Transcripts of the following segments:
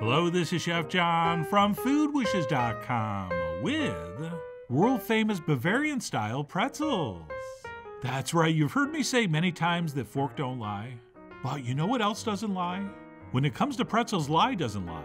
Hello, this is Chef John from foodwishes.com with world famous Bavarian style pretzels. That's right, you've heard me say many times that fork don't lie. But you know what else doesn't lie? When it comes to pretzels, lye doesn't lie.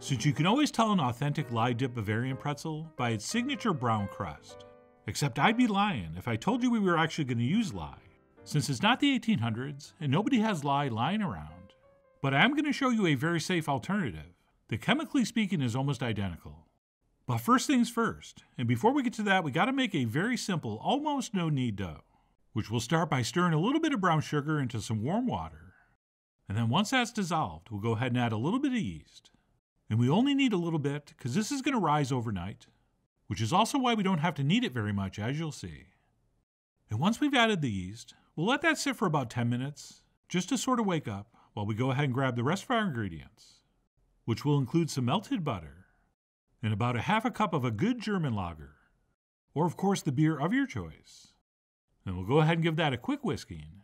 Since you can always tell an authentic lye dip Bavarian pretzel by its signature brown crust. Except I'd be lying if I told you we were actually going to use lye, since it's not the 1800s and nobody has lye lying around. But I am going to show you a very safe alternative that, chemically speaking, is almost identical. But first things first, and before we get to that, we got to make a very simple, almost no knead dough, which we'll start by stirring a little bit of brown sugar into some warm water. And then once that's dissolved, we'll go ahead and add a little bit of yeast. And we only need a little bit because this is going to rise overnight, which is also why we don't have to knead it very much, as you'll see. And once we've added the yeast, we'll let that sit for about 10 minutes, just to sort of wake up, while we go ahead and grab the rest of our ingredients, which will include some melted butter and about a half a cup of a good German lager, or of course the beer of your choice. And we'll go ahead and give that a quick whisking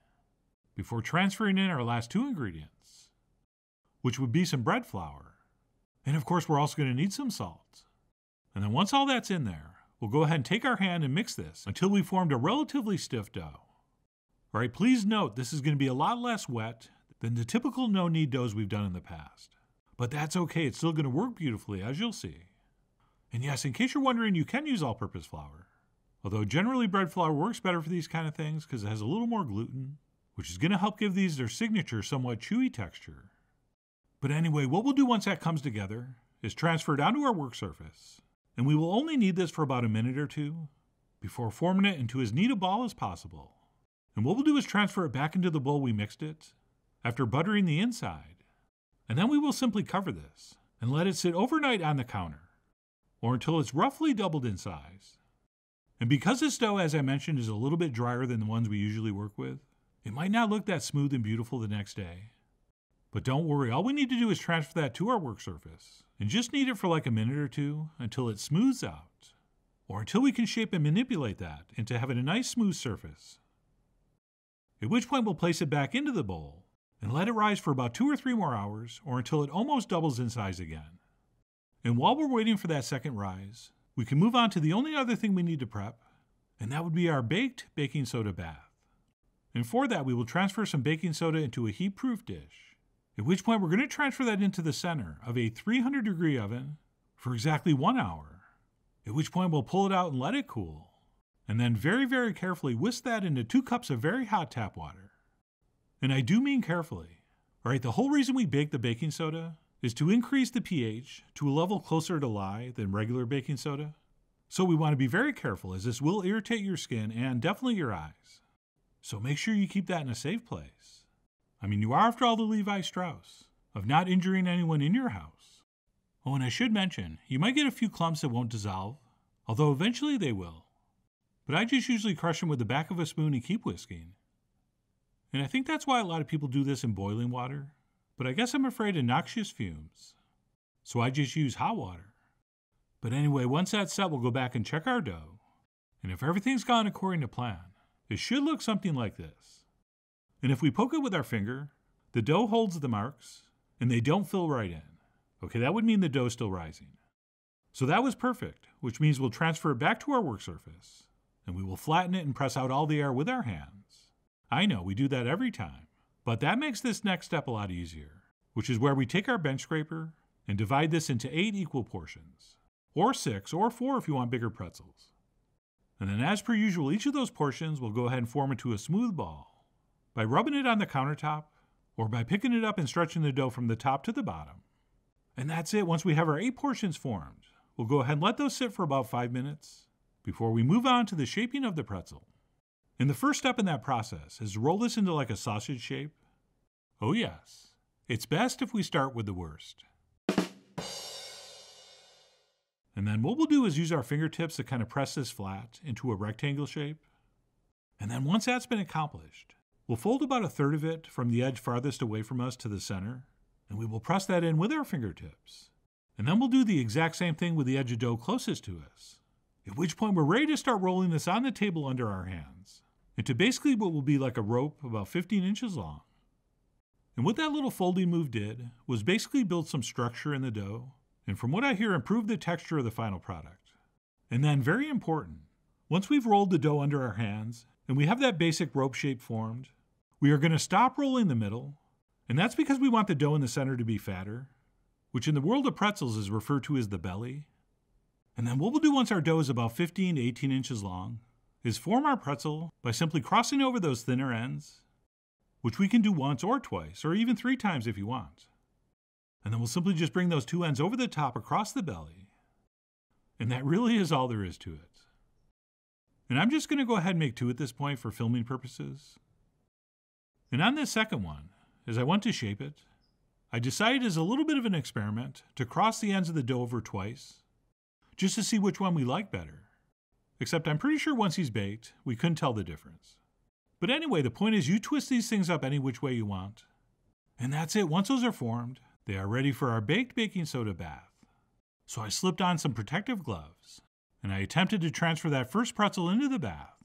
before transferring in our last two ingredients, which would be some bread flour. And of course, we're also going to need some salt. And then once all that's in there, we'll go ahead and take our hand and mix this until we formed a relatively stiff dough. All right, please note this is going to be a lot less wet than the typical no knead doughs we've done in the past. But that's okay, it's still going to work beautifully, as you'll see. And yes, in case you're wondering, you can use all purpose flour. Although generally bread flour works better for these kind of things because it has a little more gluten, which is going to help give these their signature, somewhat chewy texture. But anyway, what we'll do once that comes together is transfer it onto our work surface, and we will only need this for about a minute or two before forming it into as neat a ball as possible. And what we'll do is transfer it back into the bowl we mixed it after buttering the inside. And then we will simply cover this and let it sit overnight on the counter or until it's roughly doubled in size. And because this dough, as I mentioned, is a little bit drier than the ones we usually work with, it might not look that smooth and beautiful the next day. But don't worry, all we need to do is transfer that to our work surface and just knead it for like a minute or two until it smooths out, or until we can shape and manipulate that into having a nice smooth surface. At which point we'll place it back into the bowl and let it rise for about two or three more hours or until it almost doubles in size again. And while we're waiting for that second rise, we can move on to the only other thing we need to prep, and that would be our baked baking soda bath. And for that, we will transfer some baking soda into a heat proof dish, at which point we're going to transfer that into the center of a 300 degree oven for exactly one hour, at which point we'll pull it out and let it cool, and then very, very carefully whisk that into two cups of very hot tap water. And I do mean carefully. All right, the whole reason we bake the baking soda is to increase the pH to a level closer to lye than regular baking soda. So we want to be very careful as this will irritate your skin and definitely your eyes. So make sure you keep that in a safe place. I mean, you are after all the Levi Strauss of not injuring anyone in your house. Oh, and I should mention, you might get a few clumps that won't dissolve, although eventually they will. But I just usually crush them with the back of a spoon and keep whisking. And I think that's why a lot of people do this in boiling water, but I guess I'm afraid of noxious fumes. So I just use hot water. But anyway, once that's set, we'll go back and check our dough. And if everything's gone according to plan, it should look something like this. And if we poke it with our finger, the dough holds the marks and they don't fill right in. Okay, that would mean the dough's still rising. So that was perfect, which means we'll transfer it back to our work surface and we will flatten it and press out all the air with our hands. I know, we do that every time. But that makes this next step a lot easier, which is where we take our bench scraper and divide this into eight equal portions, or six, or four if you want bigger pretzels. And then, as per usual, each of those portions will go ahead and form into a smooth ball by rubbing it on the countertop or by picking it up and stretching the dough from the top to the bottom. And that's it. Once we have our eight portions formed, we'll go ahead and let those sit for about five minutes before we move on to the shaping of the pretzel. And the first step in that process is roll this into like a sausage shape. Oh, yes, it's best if we start with the worst. And then what we'll do is use our fingertips to kind of press this flat into a rectangle shape. And then once that's been accomplished, we'll fold about a third of it from the edge farthest away from us to the center, and we will press that in with our fingertips. And then we'll do the exact same thing with the edge of dough closest to us, at which point we're ready to start rolling this on the table under our hands into basically what will be like a rope about 15 inches long. And what that little folding move did was basically build some structure in the dough, and from what I hear, improve the texture of the final product. And then, very important, once we've rolled the dough under our hands and we have that basic rope shape formed, we are going to stop rolling the middle, and that's because we want the dough in the center to be fatter, which in the world of pretzels is referred to as the belly. And then what we'll do once our dough is about 15 to 18 inches long is form our pretzel by simply crossing over those thinner ends which we can do once or twice, or even three times if you want. And then we'll simply just bring those two ends over the top across the belly. And that really is all there is to it. And I'm just going to go ahead and make two at this point for filming purposes. And on this second one, as I went to shape it, I decided as a little bit of an experiment to cross the ends of the dough over twice, just to see which one we like better. Except I'm pretty sure once he's baked, we couldn't tell the difference. But anyway, the point is you twist these things up any which way you want. And that's it. Once those are formed, they are ready for our baked baking soda bath. So I slipped on some protective gloves, and I attempted to transfer that first pretzel into the bath,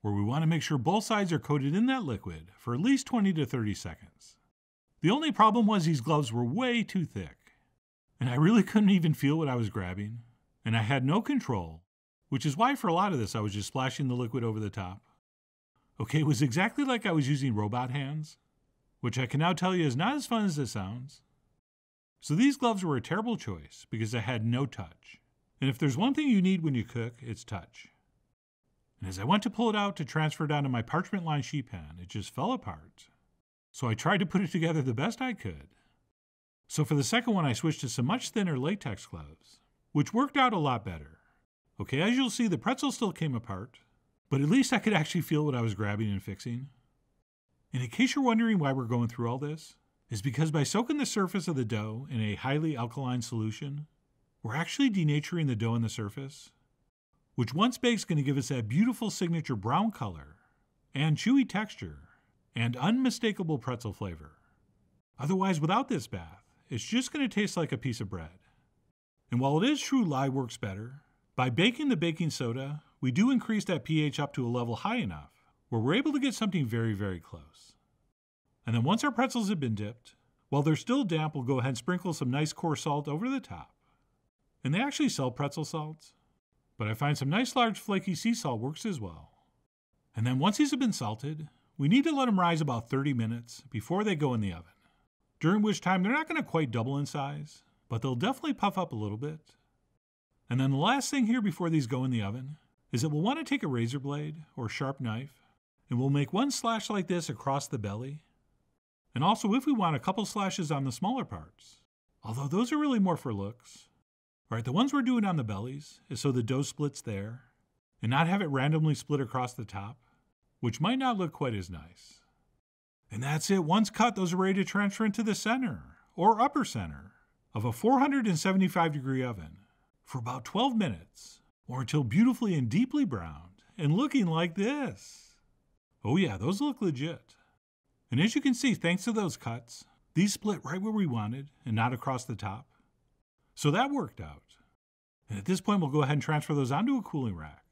where we want to make sure both sides are coated in that liquid for at least 20 to 30 seconds. The only problem was these gloves were way too thick, and I really couldn't even feel what I was grabbing, and I had no control, which is why for a lot of this I was just splashing the liquid over the top. Okay, it was exactly like I was using robot hands, which I can now tell you is not as fun as it sounds. So these gloves were a terrible choice because I had no touch. And if there's one thing you need when you cook, it's touch. And as I went to pull it out to transfer it onto my parchment lined sheet pan, it just fell apart. So I tried to put it together the best I could. So for the second one, I switched to some much thinner latex gloves, which worked out a lot better. Okay, as you'll see, the pretzel still came apart, but at least I could actually feel what I was grabbing and fixing. And in case you're wondering why we're going through all this, is because by soaking the surface of the dough in a highly alkaline solution, we're actually denaturing the dough on the surface, which once baked is going to give us that beautiful signature brown color and chewy texture and unmistakable pretzel flavor. Otherwise, without this bath, it's just going to taste like a piece of bread. And while it is true lye works better, by baking the baking soda, we do increase that pH up to a level high enough where we're able to get something very, very close. And then once our pretzels have been dipped, while they're still damp, we'll go ahead and sprinkle some nice coarse salt over the top. And they actually sell pretzel salts, but I find some nice large flaky sea salt works as well. And then once these have been salted, we need to let them rise about 30 minutes before they go in the oven, during which time they're not going to quite double in size, but they'll definitely puff up a little bit. And then the last thing here before these go in the oven is that we'll want to take a razor blade or sharp knife and we'll make one slash like this across the belly. And also if we want a couple slashes on the smaller parts, although those are really more for looks. Right, the ones we're doing on the bellies is so the dough splits there and not have it randomly split across the top, which might not look quite as nice. And that's it. Once cut, those are ready to transfer into the center or upper center of a 475 degree oven for about 12 minutes or until beautifully and deeply browned and looking like this. Oh, yeah, those look legit. And as you can see, thanks to those cuts, these split right where we wanted and not across the top. So that worked out. And at this point, we'll go ahead and transfer those onto a cooling rack.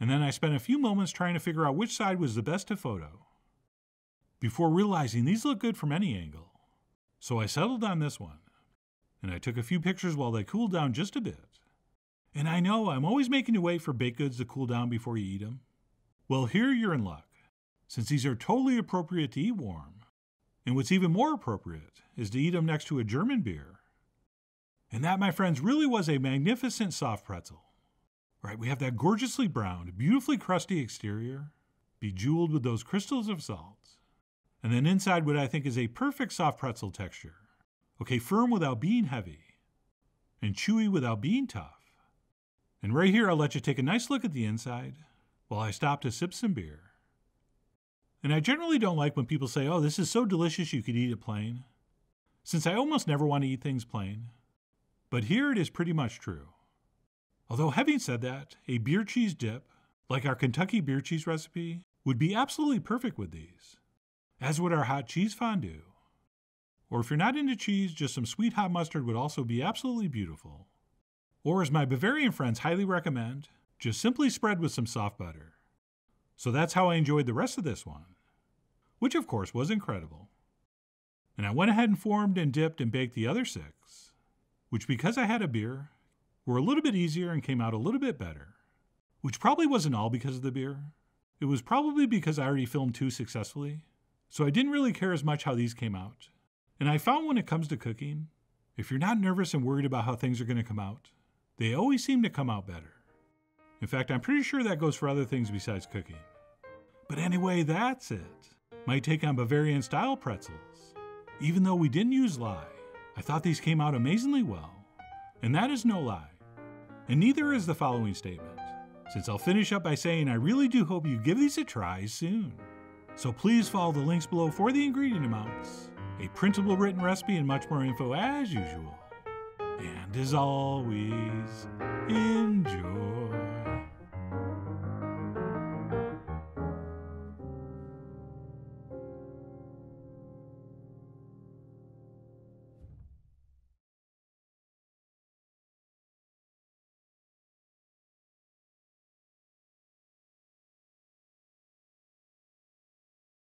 And then I spent a few moments trying to figure out which side was the best to photo before realizing these look good from any angle. So I settled on this one, and I took a few pictures while they cooled down just a bit. And I know I'm always making you wait for baked goods to cool down before you eat them. Well, here you're in luck, since these are totally appropriate to eat warm. And what's even more appropriate is to eat them next to a German beer. And that, my friends, really was a magnificent soft pretzel. Right, we have that gorgeously browned, beautifully crusty exterior, bejeweled with those crystals of salt. And then inside what I think is a perfect soft pretzel texture. Okay, firm without being heavy, and chewy without being tough. And right here, I'll let you take a nice look at the inside while I stop to sip some beer. And I generally don't like when people say, oh, this is so delicious you could eat it plain, since I almost never want to eat things plain. But here it is pretty much true. Although, having said that, a beer cheese dip, like our Kentucky beer cheese recipe, would be absolutely perfect with these, as would our hot cheese fondue. Or if you're not into cheese, just some sweet hot mustard would also be absolutely beautiful. Or, as my Bavarian friends highly recommend, just simply spread with some soft butter. So that's how I enjoyed the rest of this one, which of course was incredible. And I went ahead and formed and dipped and baked the other six, which, because I had a beer, were a little bit easier and came out a little bit better. Which probably wasn't all because of the beer. It was probably because I already filmed two successfully, so I didn't really care as much how these came out. And I found when it comes to cooking, if you're not nervous and worried about how things are going to come out, they always seem to come out better. In fact, I'm pretty sure that goes for other things besides cooking. But anyway, that's it. My take on Bavarian style pretzels. Even though we didn't use lye, I thought these came out amazingly well. And that is no lie. And neither is the following statement, since I'll finish up by saying I really do hope you give these a try soon. So please follow the links below for the ingredient amounts a printable written recipe, and much more info as usual. And as always, enjoy.